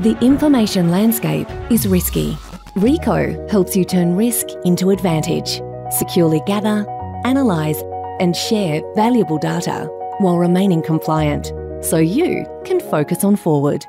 The information landscape is risky. Ricoh helps you turn risk into advantage. Securely gather, analyse, and share valuable data while remaining compliant so you can focus on forward.